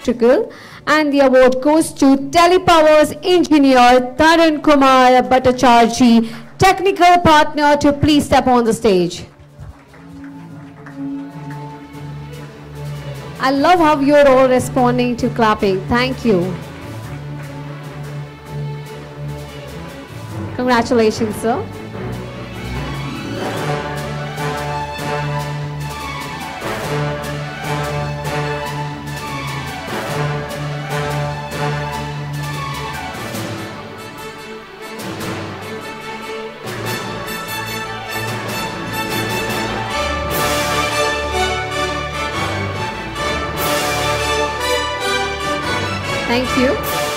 Electrical and the award goes to Telepowers engineer Tarun Kumar Bhattacharjee, technical partner to please step on the stage. I love how you're all responding to clapping. Thank you. Congratulations, sir. Thank you.